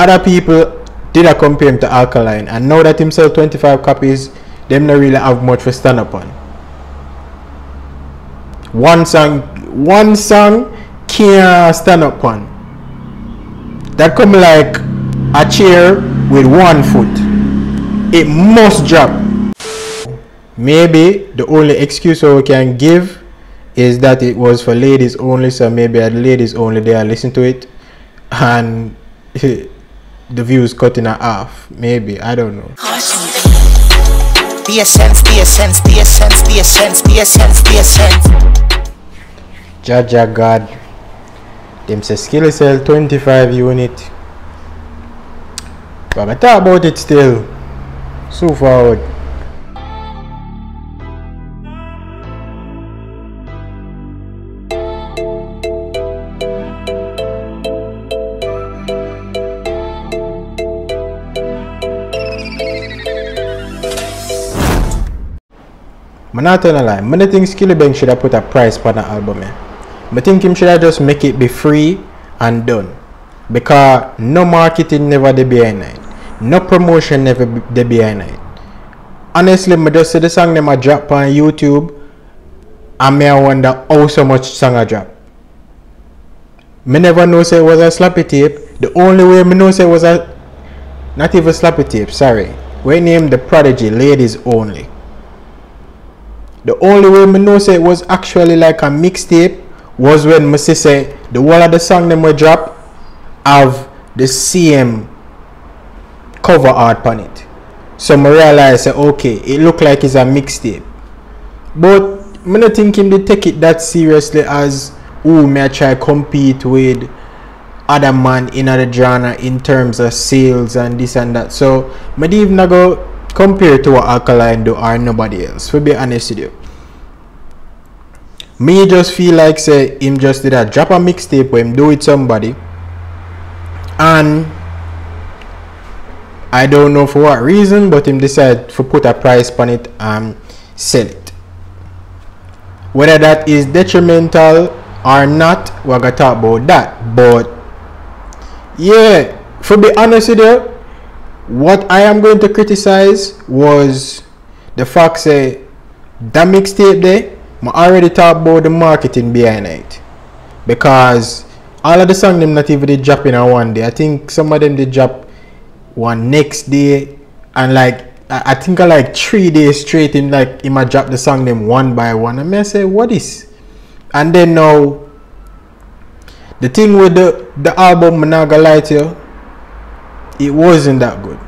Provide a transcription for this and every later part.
other people did I compare him to Alkaline, and now that him sell 25 copies, them not really have much for stand up on. One song, one song can't stand up on. That come like a chair with one foot. It must drop. Maybe the only excuse we can give is that it was for ladies only, so maybe at ladies only they are listen to it, and the views cut in half. Maybe I don't know. The essence. Jaja God. Them say skill sell 25 unit. But I talk about it still. So forward. I'm not gonna lie, I think Skillibeng should have put a price on the album. Eh? I think him should have just make it be free and done. Because no marketing never dey behind it. No promotion never dey behind it. Honestly, I just see the song them a drop on YouTube and me I wonder how so much song I drop. Me never know say it was a slappy tape. The only way me know say it was a not even slappy tape, sorry. We named the Prodigy Ladies Only. The only way me know say it was actually like a mixtape was when me say the whole of the song them we drop have the same cover art on it. So me realize say okay, it look like it's a mixtape. But me not think him they take it that seriously as oh me I try compete with other man in other genre in terms of sales and this and that. So me even go compared to what Alkaline do or nobody else. To be honest with you. Me just feel like say him just did a drop a mixtape when him do with somebody and I don't know for what reason but him decide to put a price on it and sell it. Whether that is detrimental or not, we're gonna talk about that. But yeah, for be honest with you, what I am going to criticize was the fact say that mixtape there, I already talked about the marketing behind it. Because all of the song them not even did drop in one day. I think some of them did drop one next day and like I, I think I like three days straight in like in my drop the song them one by one. And I say, what is? And then now the thing with the the album lie to you, it wasn't that good.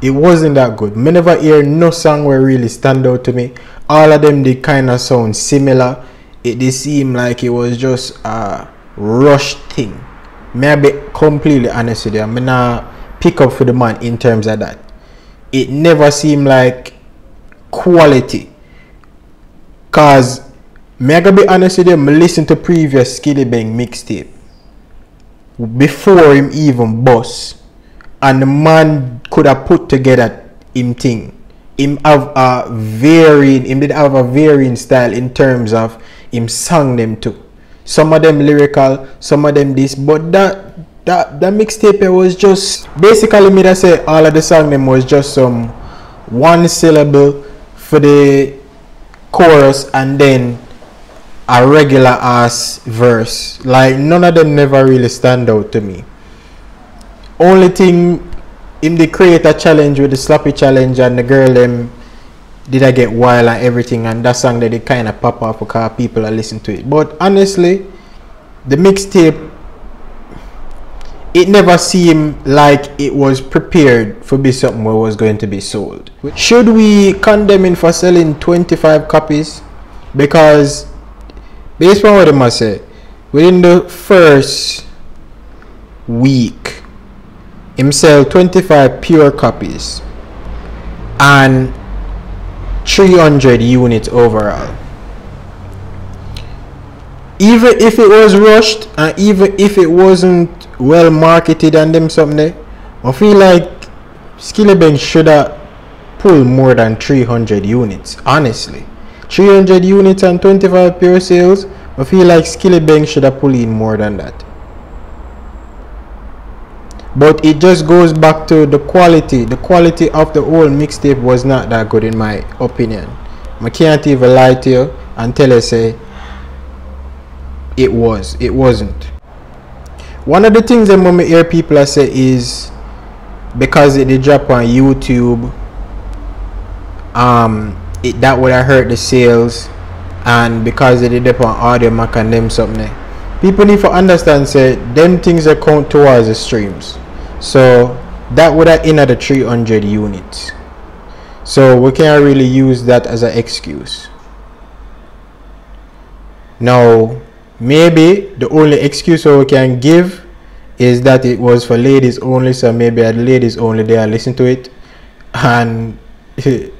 It wasn't that good. Me never hear no song where really stand out to me. All of them they kind of sound similar. It they seem like it was just a rush thing. May I be completely honest with you. I'm not pick up for the man in terms of that. It never seemed like quality. Cause may I be honest with you, I listen to previous Skillibeng mixtape before him even boss and the man could have put together him thing. Him have a varying him did have a varying style in terms of him sang them too. Some of them lyrical some of them this but that that that mixtape was just basically me that say all of the song them was just some one syllable for the chorus and then a regular ass verse. Like none of them never really stand out to me only thing him they create a challenge with the sloppy challenge and the girl them did I get wild and everything and that song that they kind of pop off because people are listening to it. But honestly the mixtape it never seemed like it was prepared for be something where was going to be sold. Should we condemn him for selling 25 copies? Because based on what I must say within the first week him sell 25 pure copies and 300 units overall. Even if it was rushed and even if it wasn't well marketed and them something I feel like Skillibeng should have pulled more than 300 units honestly. 300 units and 25 pure sales I feel like Skillibeng should have pulled in more than that but it just goes back to the quality. The quality of the whole mixtape was not that good in my opinion. I can't even lie to you and tell you say it was it wasn't. One of the things that when hear people I say is because it did drop on youtube um it, that would have hurt the sales and because it did up on Audiomack and them something. People need to understand say them things that count towards the streams so that would have in at the 300 units. So we can't really use that as an excuse. Now maybe the only excuse we can give is that it was for ladies only so maybe at ladies only they are listening to it and the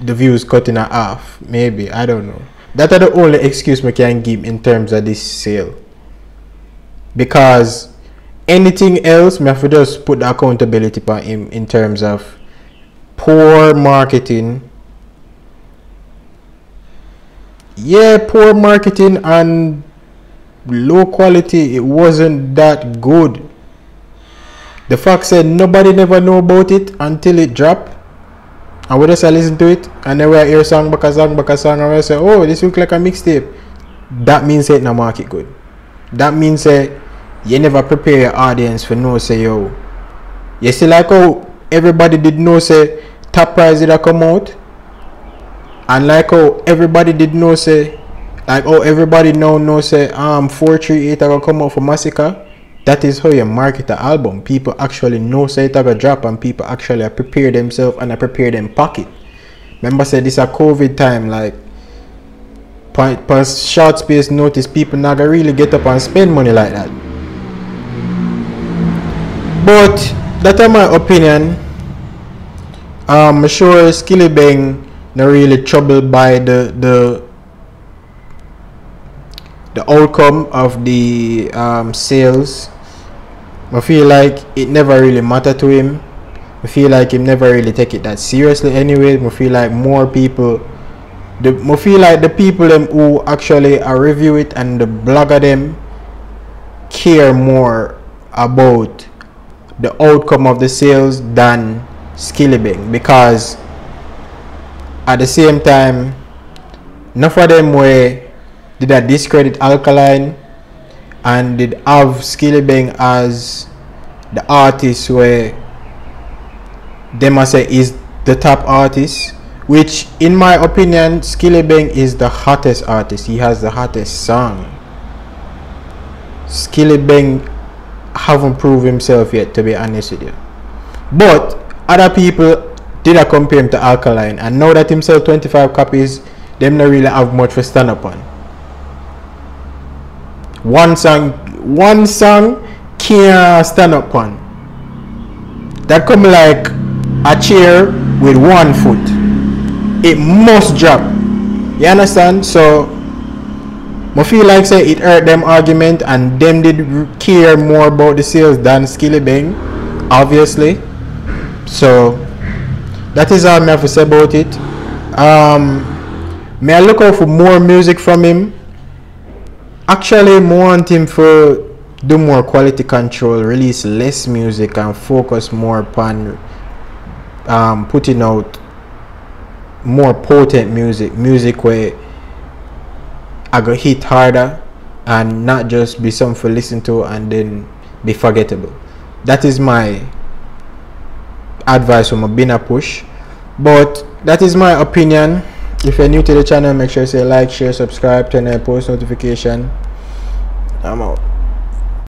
views cut in half maybe i don't know. That are the only excuse we can give in terms of this sale. Because anything else we have to just put the accountability on him in terms of poor marketing. Yeah poor marketing and low quality it wasn't that good. The fact said nobody never know about it until it dropped and we just listen to it and then we hear song back a song back a song and we say oh this look like a mixtape. That means it no market good. That means that you never prepare your audience for no say yo. You see like how everybody did know say top prize did come out? And like how everybody did know say like oh everybody now know say um 438 are gonna come out for massacre? That is how you market the album. People actually know say it gonna drop and people actually prepare themselves and I prepare them pocket. Remember say this a covid time like per short space notice people not gonna really get up and spend money like that but that's my opinion um I'm sure Skillibeng not really troubled by the the the outcome of the um, sales. I feel like it never really mattered to him. I feel like he never really take it that seriously anyway. I feel like more people the I feel like the people them who actually review it and the blogger them care more about the outcome of the sales than Skillibeng because at the same time enough of them were did I discredit Alkaline and did have Skillibeng as the artist where them I say is the top artist which in my opinion Skillibeng is the hottest artist. He has the hottest song. Skillibeng haven't proved himself yet to be honest with you. But other people did I compare him to Alkaline and now that himself 25 copies them not really have much to stand up on one song one song can't stand up on that come like a chair with one foot. It must drop. You understand? So I feel like say it hurt them argument and them did care more about the sales than Skillibeng obviously. So that is all I have to say about it. Um may I look out for more music from him. Actually more want him for do more quality control release less music and focus more upon um, putting out more potent music music where I go hit harder and not just be something to listen to and then be forgettable. That is my advice from a binner push. But that is my opinion. If you're new to the channel make sure you say like share subscribe turn on post notification. I'm out